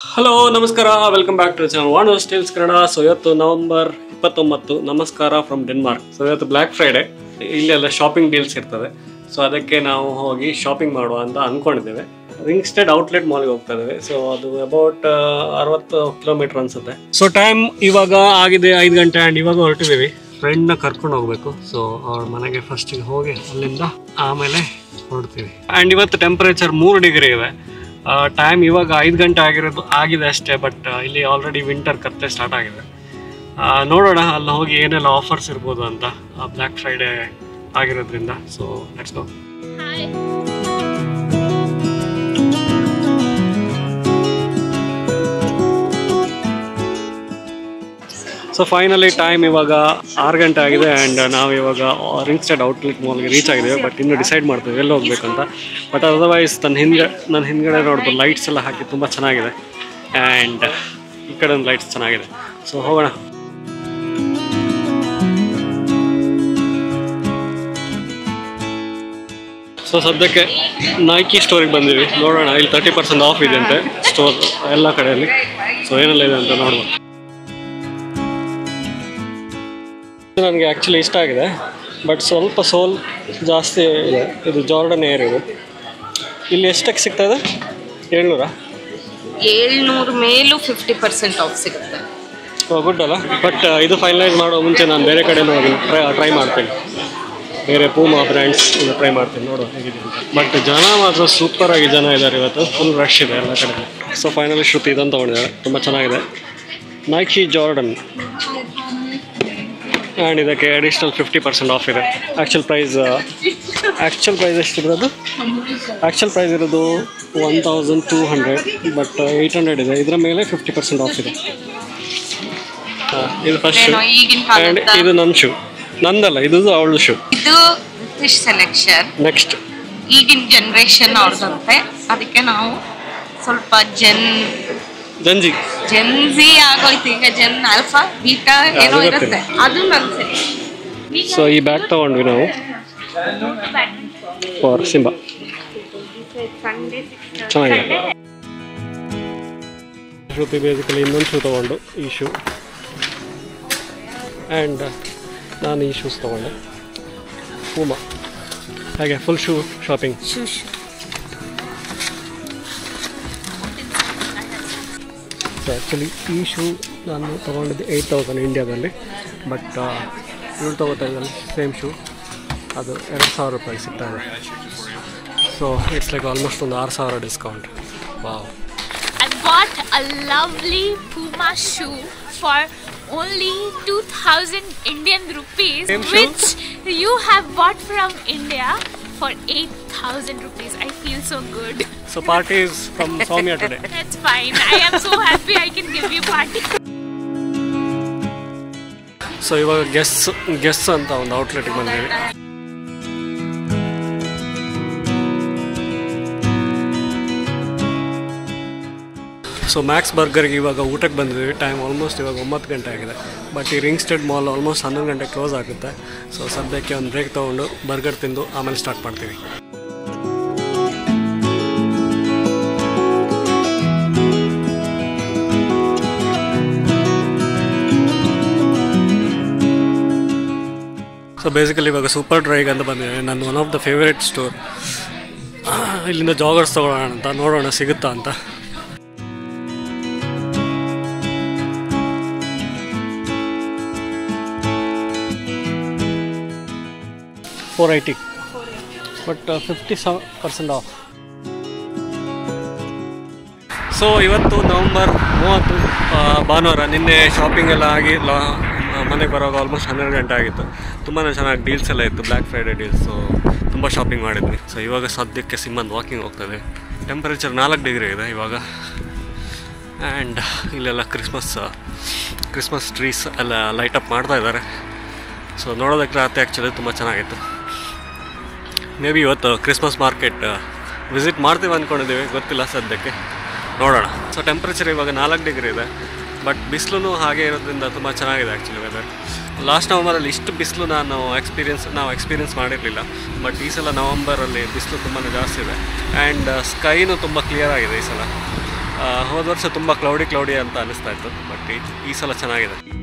Hello ನಮಸ್ಕಾರ. Welcome back to channel ವಾನ್ ಸ್ಟೀಲ್ಸ್ ಕನ್ನಡ ಸೊ ಇವತ್ತು ನವೆಂಬರ್ ಇಪ್ಪತ್ತೊಂಬತ್ತು, ನಮಸ್ಕಾರ ಫ್ರಮ್ ಡೆನ್ಮಾರ್ಕ್ ಸೊ ಇವತ್ತು ಬ್ಲ್ಯಾಕ್ ಫ್ರೈಡೆ ಇಲ್ಲೆಲ್ಲ ಶಾಪಿಂಗ್ ಡೀಲ್ಸ್ ಇರ್ತದೆ. ಸೊ ಅದಕ್ಕೆ ನಾವು ಹೋಗಿ ಶಾಪಿಂಗ್ ಮಾಡುವ ಅಂತ ಅಂದ್ಕೊಂಡಿದ್ದೇವೆ ರಿಂಗ್ ಸ್ಟೇಟ್ ಔಟ್ಲೆಟ್ ಮಾಲ್ಗೆ ಹೋಗ್ತಾ ಇದ್ದೇವೆ. ಸೊ ಅದು ಅಬೌಟ್ ಅರವತ್ತು ಕಿಲೋಮೀಟರ್ ಅನ್ಸುತ್ತೆ. ಸೊ ಟೈಮ್ ಇವಾಗ ಆಗಿದೆ ಐದು ಗಂಟೆ ಆ್ಯಂಡ್ ಇವಾಗ ಹೊರಟಿದ್ದೀವಿ. ಫ್ರೆಂಡ್ನ ಕರ್ಕೊಂಡು ಹೋಗ್ಬೇಕು. ಸೊ ಅವ್ರ ಮನೆಗೆ ಫಸ್ಟಿಗೆ ಹೋಗಿ ಅಲ್ಲಿಂದ ಆಮೇಲೆ ಹೊರಡ್ತೀವಿ. ಆ್ಯಂಡ್ ಇವತ್ತು ಟೆಂಪರೇಚರ್ ಮೂರು ಡಿಗ್ರಿ ಇದೆ. ಟೈಮ್ ಇವಾಗ ಐದು ಗಂಟೆ ಆಗಿರೋದು, ಆಗಿದೆ ಅಷ್ಟೇ ಬಟ್ ಇಲ್ಲಿ ಆಲ್ರೆಡಿ ವಿಂಟರ್ ಕತ್ತೆ ಸ್ಟಾರ್ಟ್ ಆಗಿದೆ. ನೋಡೋಣ, ಅಲ್ಲಿ ಹೋಗಿ ಏನೆಲ್ಲ ಆಫರ್ಸ್ ಇರ್ಬೋದು ಅಂತ ಬ್ಲ್ಯಾಕ್ ಫ್ರೈಡೇ ಆಗಿರೋದ್ರಿಂದ. So let's go so finally time ಇವಾಗ ಆರು ಗಂಟೆ ಆಗಿದೆ ಆ್ಯಂಡ್ ನಾವು ಇವಾಗ ರಿಂಗ್ ಸ್ಟೇಟ್ ಔಟ್ಲೆಟ್ ಮಾಲ್ಗೆ ರೀಚ್ ಆಗಿದೆ ಬಟ್ ಇನ್ನೂ ಡಿಸೈಡ್ ಮಾಡ್ತೀವಿ ಎಲ್ಲಿ ಹೋಗ್ಬೇಕಂತ. ಬಟ್ ಅದರ್ವೈಸ್ ನನ್ನ ಹಿಂದೆ, ನನ್ನ ಹಿಂದ್ಗಡೆ ನೋಡ್ಬೋದು. ಲೈಟ್ಸ್ ಎಲ್ಲ ಹಾಕಿ ತುಂಬ ಚೆನ್ನಾಗಿದೆ. ಆ್ಯಂಡ್ ಈ ಕಡೆ ಒಂದು ಲೈಟ್ಸ್ ಚೆನ್ನಾಗಿದೆ. ಸೊ ಹೋಗೋಣ. ಸೊ ಸದ್ಯಕ್ಕೆ ನೈಕಿ ಸ್ಟೋರಿಗೆ ಬಂದಿವಿ. ನೋಡೋಣ. ಇಲ್ಲಿ ತರ್ಟಿ ಪರ್ಸೆಂಟ್ ಆಫ್ ಇದೆ ಅಂತೆ. ಸ್ಟೋರ್ ಎಲ್ಲ ಕಡೆಯಲ್ಲಿ. ಸೊ ಏನೆಲ್ಲ ಇದೆ ಅಂತ ನೋಡ್ಬೋದು. ನನಗೆ ಆ್ಯಕ್ಚುಲಿ ಇಷ್ಟ ಆಗಿದೆ. ಬಟ್ ಸ್ವಲ್ಪ ಸೋಲ್ ಜಾಸ್ತಿ ಇದೆ. ಇದು ಜಾರ್ಡನ್ ಏರ್ ಇದು. ಇಲ್ಲಿ ಎಷ್ಟಕ್ಕೆ ಸಿಗ್ತಾ ಇದೆ? ಏಳ್ನೂರ? ಏಳ್ನೂರು ಮೇಲೂ ಫಿಫ್ಟಿ ಪರ್ಸೆಂಟ್ ಆಫ್ ಸಿಗುತ್ತೆ. ಗುಡ್ ಅಲ್ಲ. ಬಟ್ ಇದು ಫೈನಲೈಸ್ ಮಾಡೋ ಮುಂಚೆ ನಾನು ಬೇರೆ ಕಡೆ ಹೋಗಿ ಟ್ರೈ ಟ್ರೈ ಮಾಡ್ತೀನಿ. ಬೇರೆ ಪೂಮಾ ಬ್ರ್ಯಾಂಡ್ಸ್ ಟ್ರೈ ಮಾಡ್ತೀನಿ. ನೋಡುವ ಹೇಗಿದೆ ಬಟ್ ಜನ ಮಾತ್ರ ಸೂಪರಾಗಿ ಜನ ಇದ್ದಾರೆ ಇವತ್ತು. ಫುಲ್ ರಶ್ ಇದೆ ಎಲ್ಲ ಕಡೆ ಸೊ ಫೈನಲಿ ಶ್ರುತಿ ಇದನ್ನು ತೊಗೊಂಡಿದ್ದಾರೆ ತುಂಬ ಚೆನ್ನಾಗಿದೆ. ನೈಕಿ ಜಾರ್ಡನ್ ಆ್ಯಂಡ್ ಇದಕ್ಕೆ ಅಡಿಷ್ನಲ್ ಫಿಫ್ಟಿ ಪರ್ಸೆಂಟ್ ಆಫ್ ಇದೆ. ಆ್ಯಕ್ಚುಲ್ ಪ್ರೈಸ್ ಆ್ಯಕ್ಚುಲ್ ಪ್ರೈಸ್ ಎಷ್ಟಿರೋದು ಆ್ಯಕ್ಚುಲ್ ಪ್ರೈಸ್ ಇರೋದು one thousand two hundred but eight hundred ಇದೆ. ಇದರ ಮೇಲೆ ಫಿಫ್ಟಿ ಪರ್ಸೆಂಟ್ ಆಫ್ ಇದೆ. ಇದು ಫಸ್ಟ್ ಶೂ ಆ್ಯಂಡ್ ಇದು ನನ್ನ ಶೂ ನಂದಲ್ಲ ಇದು ಅವಳು ಶೂ ಇದು ಸೆಲೆಕ್ಷನ್ ನೆಕ್ಸ್ಟ್ ಈಗಿನ ಜನ್ರೇಷನ್ ಅವ್ರದಂತೆ. ಅದಕ್ಕೆ ನಾವು ಸ್ವಲ್ಪ ಜನ್ ಜಂಜಿ ಜನ್ಸಿ ಆಗೋಯ್ತು ಈಗ ಜನ್ ಆಲ್ಫಾ ಬೀಟಾ ಏನೋ ಇರುತ್ತೆ. ಅದು ನನ್ನ ಸೊ ಈ ಬ್ಯಾಗ್ ತಗೊಂಡ್ವಿ ನಾವು. ಫಾರ್ ಸಿಂಬಾ ಚೆನ್ನಾಗಿದೆ. ಶ್ರುತಿ ಬೇಸಿಕಲಿ ಇನ್ನೊಂದು ಶೂ ತೊಗೊಂಡು ಈ ಶೂ ಆ್ಯಂಡ್ ನಾನು ಈ ಶೂಸ್ ತೊಗೊಂಡೆ. ಪೂಮಾ ಹಾಗೆ full shoe shopping so actually ಈ ಶೂ ನಾನು ತೊಗೊಂಡಿದ್ದು ಏಯ್ಟ್ ತೌಸಂಡ್ ಇಂಡಿಯಾದಲ್ಲಿ ಬಟ್ ಇವಳು ತೊಗೋತಾ ಇದ್ದಲ್ಲಿ ಸೇಮ್ ಶೂ ಅದು ಎರಡು ಸಾವಿರ ರೂಪಾಯಿ ಸಿಗ್ತಾ ಇದೆ ಸೊ ಇಟ್ಸ್ ಲೈಕ್ ಆಲ್ಮೋಸ್ಟ್ ಒಂದು ಆರು ಸಾವಿರ discount wow I bought a lovely Puma shoe for only 2000 Indian rupees, Same shoe? which you have bought from India. For 8000 rupees. I feel so good. So party is from Somya today. That's fine. I am so happy I can give you party. So ಇವಾಗ guess guess ಅಂತ ಒಂದು ಔಟ್ಲೆಟ್ಗೆ ಬಂದಿವಿ so Max ಬರ್ಗರ್ಗೆ ಇವಾಗ ಊಟಕ್ಕೆ ಬಂದಿದ್ವಿ. Time almost ಇವಾಗ ಒಂಬತ್ತು ಗಂಟೆ ಆಗಿದೆ. ಬಟ್ ಈ ರಿಂಗ್ ಸ್ಟೆಡ್ ಮಾಲ್ ಆಲ್ಮೋಸ್ಟ್ ಹನ್ನೊಂದು ಗಂಟೆ ಕ್ಲೋಸ್ ಆಗುತ್ತೆ. ಸೊ ಸದ್ಯಕ್ಕೆ ಒಂದು ಬ್ರೇಕ್ ತೊಗೊಂಡು ಬರ್ಗರ್ ತಿಂದು ಆಮೇಲೆ ಸ್ಟಾರ್ಟ್ ಮಾಡ್ತೀವಿ. ಸೊ ಬೇಸಿಕಲಿ ಇವಾಗ ಸೂಪರ್ ಡ್ರೈಗ್ ಅಂತ ಬಂದಿದೆ ನನ್ನ one of the favourite store ಇಲ್ಲಿಂದ ಜಾಗರ್ಸ್ ತೊಗೊಳ್ಳೋಣ ಅಂತ, ನೋಡೋಣ ಸಿಗುತ್ತಾ ಅಂತ. For it but fifty percent off so ಇವತ್ತು ನವಂಬರ್ ಮೂವತ್ತು ಭಾನುವಾರ ನಿನ್ನೆ ಶಾಪಿಂಗ್ ಎಲ್ಲ ಆಗಿ, ಲಾ ಮನೆಗೆ ಬರೋವಾಗ ಆಲ್ಮೋಸ್ಟ್ ಹನ್ನೆರಡು ಗಂಟೆ ಆಗಿತ್ತು. ತುಂಬಾ ಚೆನ್ನಾಗಿ ಡೀಲ್ಸ್ ಎಲ್ಲ ಇತ್ತು ಬ್ಲ್ಯಾಕ್ ಫ್ರೈಡೆ ಡೀಲ್ಸ್ ತುಂಬ ಶಾಪಿಂಗ್ ಮಾಡಿದ್ವಿ. ಸೊ ಇವಾಗ ಸದ್ಯಕ್ಕೆ ಸಿಮ್ಮಂದು ವಾಕಿಂಗ್ ಹೋಗ್ತದೆ. ಟೆಂಪರೇಚರ್ ನಾಲ್ಕು ಡಿಗ್ರಿ ಇದೆ ಇವಾಗ. ಆ್ಯಂಡ್ ಇಲ್ಲೆಲ್ಲ ಕ್ರಿಸ್ಮಸ್ ಕ್ರಿಸ್ಮಸ್ ಟ್ರೀಸ್ ಎಲ್ಲ ಲೈಟಪ್ ಮಾಡ್ತಾ ಇದ್ದಾರೆ. ಸೊ ನೋಡೋದಕ್ಕೆ ರಾತ್ರಿ ಆ್ಯಕ್ಚುಲಿ ತುಂಬ ಚೆನ್ನಾಗಿತ್ತು. ಮೇ ಬಿ ಇವತ್ತು ಕ್ರಿಸ್ಮಸ್ ಮಾರ್ಕೆಟ್ ವಿಸಿಟ್ ಮಾಡ್ತೀವಿ ಅಂದ್ಕೊಂಡಿದ್ದೀವಿ ಗೊತ್ತಿಲ್ಲ ಸದ್ಯಕ್ಕೆ. ನೋಡೋಣ. ಸೊ ಟೆಂಪ್ರೇಚರ್ ಇವಾಗ ನಾಲ್ಕು ಡಿಗ್ರಿ ಇದೆ. ಬಟ್ ಬಿಸಿಲು ಹಾಗೆ ಇರೋದ್ರಿಂದ ತುಂಬ ಚೆನ್ನಾಗಿದೆ ಆ್ಯಕ್ಚುಲಿ ವೆದರ್ ಲಾಸ್ಟ್ ನವಂಬರಲ್ಲಿ ಇಷ್ಟು ಬಿಸಿಲು ನಾನು ಎಕ್ಸ್ಪೀರಿಯನ್ಸ್ ನಾವು ಎಕ್ಸ್ಪೀರಿಯನ್ಸ್ ಮಾಡಿರಲಿಲ್ಲ. ಬಟ್ ಈ ಸಲ ನವಂಬರಲ್ಲಿ ಬಿಸಿಲು ತುಂಬಾ ಜಾಸ್ತಿ ಇದೆ. ಆ್ಯಂಡ್ ಸ್ಕೈನೂ ತುಂಬ ಕ್ಲಿಯರ್ ಆಗಿದೆ ಈ ಸಲ. ಹೋದ ವರ್ಷ ತುಂಬ ಕ್ಲೌಡಿ ಕ್ಲೌಡಿ ಅಂತ ಅನ್ನಿಸ್ತಾ ಇತ್ತು. ಬಟ್ ಈ ಸಲ ಚೆನ್ನಾಗಿದೆ.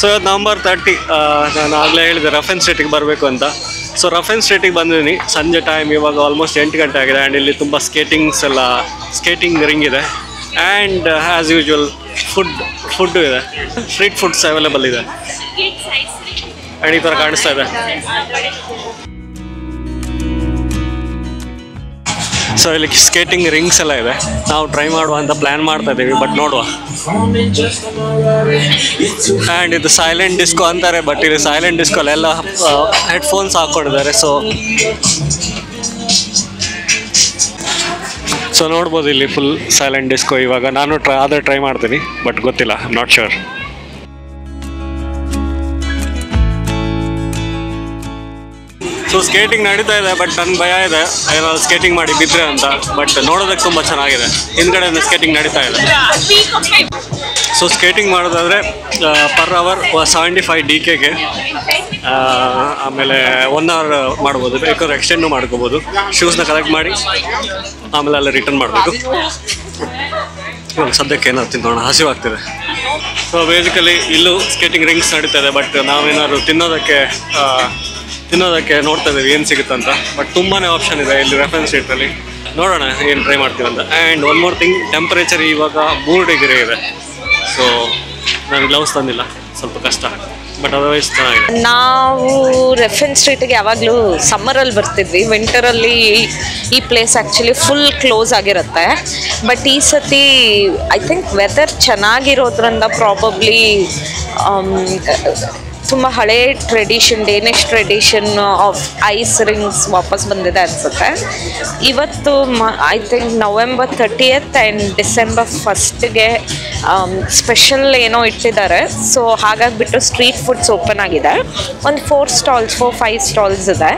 ಸೊ ಇವತ್ತು ನವಂಬರ್ ತರ್ಟಿ ನಾನು ಆಗಲೇ ಹೇಳಿದೆ ರಫೆನ್ ಸ್ಟ್ರೀಟಿಗೆ ಬರಬೇಕು ಅಂತ. ಸೊ ರಫೆನ್ ಸ್ಟ್ರೀಟಿಗೆ ಬಂದಿದ್ದೀನಿ. ಸಂಜೆ ಟೈಮ್ ಇವಾಗ ಆಲ್ಮೋಸ್ಟ್ ಎಂಟು ಗಂಟೆ ಆಗಿದೆ ಆ್ಯಂಡ್ ಇಲ್ಲಿ ತುಂಬ ಸ್ಕೇಟಿಂಗ್ಸ್ ಎಲ್ಲ ಸ್ಕೇಟಿಂಗ್ ರಿಂಗ್ ಇದೆ. And as usual food food ಇದೆ. ಸ್ಟ್ರೀಟ್ ಫುಡ್ಸ್ ಅವೈಲೇಬಲ್ ಇದೆ. ಆ್ಯಂಡ್ ಈ ಥರ ಕಾಣಿಸ್ತಾ ಇದೆ. ಸೊ ಇಲ್ಲಿ ಸ್ಕೇಟಿಂಗ್ ರಿಂಗ್ಸ್ ಎಲ್ಲ ಇದೆ. ನಾವು ಟ್ರೈ ಮಾಡುವ ಅಂತ ಪ್ಲ್ಯಾನ್ ಮಾಡ್ತಾ ಇದ್ದೀವಿ ಬಟ್ ನೋಡುವ. ಆ್ಯಂಡ್ ಇದು ಸೈಲೆಂಟ್ ಡಿಸ್ಕೋ ಅಂತಾರೆ ಬಟ್ ಇಲ್ಲಿ ಸೈಲೆಂಟ್ ಡಿಸ್ಕೋಲೆಲ್ಲ ಹೆಡ್ಫೋನ್ಸ್ ಹಾಕ್ಕೊಂಡಿದ್ದಾರೆ ಸೊ ಸೊ ನೋಡ್ಬೋದು ಇಲ್ಲಿ ಫುಲ್ ಸೈಲೆಂಟ್ ಡಿಸ್ಕೋ ಇವಾಗ. ನಾನು ಟ್ರೈ ಆದರೆ ಟ್ರೈ ಮಾಡ್ತೀನಿ ಬಟ್ ಗೊತ್ತಿಲ್ಲ ನಾಟ್ ಶೋರ್ ಸೊ ಸ್ಕೇಟಿಂಗ್ ನಡೀತಾ ಇದೆ ಬಟ್ ನನ್ಗೆ ಭಯ ಇದೆ. ಏನಾದ್ರು ಸ್ಕೇಟಿಂಗ್ ಮಾಡಿ ಬಿದ್ರೆ ಅಂತ ಬಟ್ ನೋಡೋದಕ್ಕೆ ತುಂಬ ಚೆನ್ನಾಗಿದೆ. ಹಿಂದ್ಗಡೆ ಸ್ಕೇಟಿಂಗ್ ನಡೀತಾ ಇದೆ. ಸೊ ಸ್ಕೇಟಿಂಗ್ ಮಾಡೋದಾದರೆ per hour seventy five D ಕೆಗೆ ಆಮೇಲೆ ಒನ್ ಅವರ್ ಮಾಡ್ಬೋದು. ಬೇಕಾದ್ರೆ ಎಕ್ಸ್ಟೆಂಡು ಮಾಡ್ಕೋಬೋದು. ಶೂಸ್ನ ಕಲೆಕ್ಟ್ ಮಾಡಿ, ಆಮೇಲೆ ಅಲ್ಲಿ ರಿಟರ್ನ್ ಮಾಡಬೇಕು. ಸದ್ಯಕ್ಕೆ ಏನಾದ್ರು ತಿನ್ನೋಣ. ಹಸಿವಾಗ್ತಿದೆ. ಸೊ ಬೇಸಿಕಲಿ ಇಲ್ಲೂ ಸ್ಕೇಟಿಂಗ್ ರಿಂಗ್ಸ್ ನಡೀತಾ ಇದೆ ಬಟ್ ನಾವೇನಾದ್ರು ತಿನ್ನೋದಕ್ಕೆ ತಿನ್ನೋದಕ್ಕೆ ನೋಡ್ತಾ ಇದ್ದೀವಿ, ಏನು ಸಿಗುತ್ತೆ ಅಂತ. ಬಟ್ ತುಂಬಾ ಆಪ್ಷನ್ ಇದೆ ಇಲ್ಲಿ ರೆಫರೆನ್ಸ್ ಸೀಟಲ್ಲಿ ನೋಡೋಣ ಏನು ಟ್ರೈ ಮಾಡ್ತೀವಿ ಅಂತ. And one more thing temperature ಇವಾಗ ಮೂರು ಡಿಗ್ರಿ ಇದೆ. ಸೊ ನಾನು ಗ್ಲೌಸ್ ತಂದಿಲ್ಲ. ಸ್ವಲ್ಪ ಕಷ್ಟ. ಬಟ್ ಅದರ್ವೈಸ್ ಚೆನ್ನಾಗಿದೆ. ನಾವು ರೆಫರೆನ್ಸ್ ಸ್ಟ್ರೀಟಿಗೆ ಯಾವಾಗಲೂ ಸಮ್ಮರಲ್ಲಿ ಬರ್ತಿದ್ವಿ. ವಿಂಟರಲ್ಲಿ ಈ ಪ್ಲೇಸ್ ಆ್ಯಕ್ಚುಲಿ ಫುಲ್ ಕ್ಲೋಸ್ ಆಗಿರುತ್ತೆ. ಬಟ್ ಈ ಸತಿ ಐ ಥಿಂಕ್ ವೆದರ್ ಚೆನ್ನಾಗಿರೋದ್ರಿಂದ ಪ್ರಾಬಬ್ಲಿ ತುಂಬ ಹಳೆ tradition Danish tradition of ice rings ವಾಪಸ್ ಬಂದಿದೆ ಅನಿಸುತ್ತೆ. ಇವತ್ತು ಮ I think November thirtieth and December ಫಸ್ಟ್ಗೆ ಸ್ಪೆಷಲ್ ಏನೋ ಇಟ್ಟಿದ್ದಾರೆ. ಸೊ ಹಾಗಾಗಿಬಿಟ್ಟು ಸ್ಟ್ರೀಟ್ ಫುಡ್ಸ್ ಓಪನ್ ಆಗಿದೆ. ಒಂದು four stalls four five stalls ಇದೆ.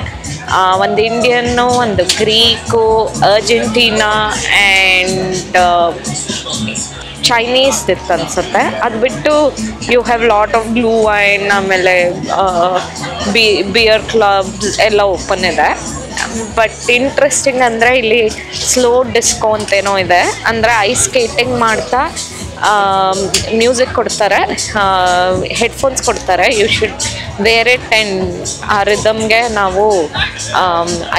ಒಂದು ಇಂಡಿಯನ್ನು ಒಂದು ಗ್ರೀಕು ಅರ್ಜೆಂಟೀನಾ ಆ್ಯಂಡ್ ಚೈನೀಸ್ ಇತ್ತು ಅನ್ಸುತ್ತೆ. ಅದು ಬಿಟ್ಟು you have lot of gluhwein ಆಮೇಲೆ ಬಿ ಬಿಯರ್ ಕ್ಲಬ್ಸ್ ಎಲ್ಲ ಓಪನ್ ಇದೆ. ಬಟ್ ಇಂಟ್ರೆಸ್ಟಿಂಗ್ ಅಂದರೆ ಇಲ್ಲಿ ಸ್ಲೋ ಡಿಸ್ಕೋ ಅಂತೇನೋ ಇದೆ. ಅಂದರೆ ಐಸ್ ಸ್ಕೇಟಿಂಗ್ ಮಾಡ್ತಾ ಮ್ಯೂಸಿಕ್ ಕೊಡ್ತಾರೆ. ಹೆಡ್ಫೋನ್ಸ್ ಕೊಡ್ತಾರೆ. ಯು ಶುಡ್ ವೇರ್ ಟೆನ್ ಆ ರಿದಮ್ಗೆ ನಾವು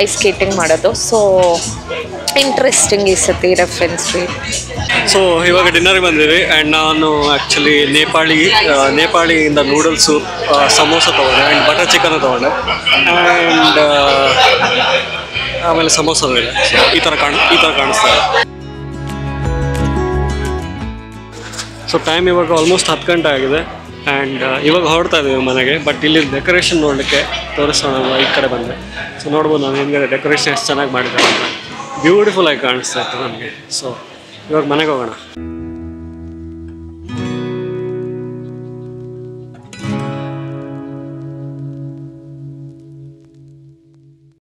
ಐಸ್ ಸ್ಕೇಟಿಂಗ್ ಮಾಡೋದು. ಸೊ ಇಂಟ್ರೆಸ್ಟಿಂಗ್ ಈ ಸತಿ ರೆಫರೆನ್ಸ್ ಸೊ ಇವಾಗ ಡಿನ್ನರ್ಗೆ ಬಂದಿವಿ ಆ್ಯಂಡ್ ನಾನು ಆ್ಯಕ್ಚುಲಿ ನೇಪಾಳಿ ನೇಪಾಳಿಯಿಂದ ನೂಡಲ್ಸು ಸಮೋಸ ತೊಗೊಂಡೆ ಆ್ಯಂಡ್ ಬಟರ್ ಚಿಕನ್ ತೊಗೊಂಡೆ. ಆ್ಯಂಡ್ ಆಮೇಲೆ ಸಮೋಸ ಇದೆ ಈ ಥರ ಕಾಣ್, ಈ ಥರ ಕಾಣಿಸ್ತಾ ಇದೆ. ಸೊ ಟೈಮ್ ಇವಾಗ ಆಲ್ಮೋಸ್ಟ್ ಹತ್ತು ಗಂಟೆ ಆಗಿದೆ. ಆ್ಯಂಡ್ ಇವಾಗ ಹೊರಡ್ತಾ ಇದ್ದೀವಿ ಮನೆಗೆ ಬಟ್ ಇಲ್ಲಿ ಡೆಕೋರೇಷನ್ ನೋಡಲಿಕ್ಕೆ ತೋರಿಸೋಣ ಈ ಕಡೆ ಬಂದೆ ಸೊ ನೋಡ್ಬೋದು ನಾನು ಹೆಂಗೆ ಡೆಕೋರೇಷನ್ ಎಷ್ಟು ಚೆನ್ನಾಗಿ ಮಾಡಿದ್ದಾರೆ ಬ್ಯೂಟಿಫುಲ್ ಆಗಿ ಕಾಣಿಸ್ತಾ ಇತ್ತು ನನಗೆ ಸೊ ಇವಾಗ ಮನೆಗೆ ಹೋಗೋಣ.